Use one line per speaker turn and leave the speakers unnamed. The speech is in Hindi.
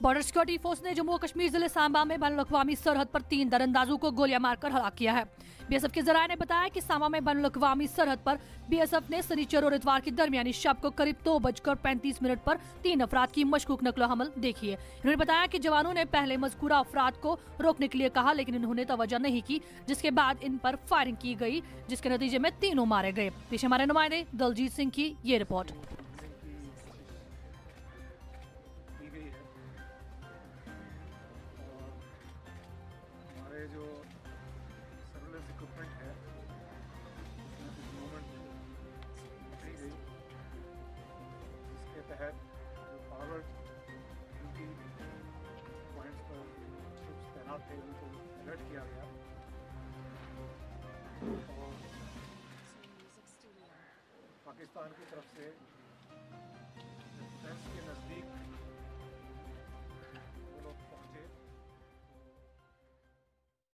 बॉर्डर सिक्योरिटी फोर्स ने जम्मू कश्मीर ज़िले सांबा में बैन अवी सरहद पर तीन दरअंदाजों को गोलियाँ मारकर हलाक किया है। बीएसएफ के जराये ने बताया कि सांबा में बैन अवी सरहद पर बीएसएफ ने शनिचर और इतवार की दरमियानी शब को करीब दो बजकर पैंतीस मिनट पर तीन अफराद की मशकूक नकलो हमल देखी है। उन्होंने बताया की जवानों ने पहले मजकूरा अफराद को रोकने के लिए कहा, लेकिन इन्होंने तवज्जो नहीं की, जिसके बाद इन पर फायरिंग की गई, जिसके नतीजे में तीनों मारे गए। पीछे हमारे नुमाइंदे दलजीत सिंह की ये रिपोर्ट।
ड्यूटी पॉइंट्स पर ट्रुप्स तैनात थे उनको अलर्ट किया गया और पाकिस्तान की तरफ़ से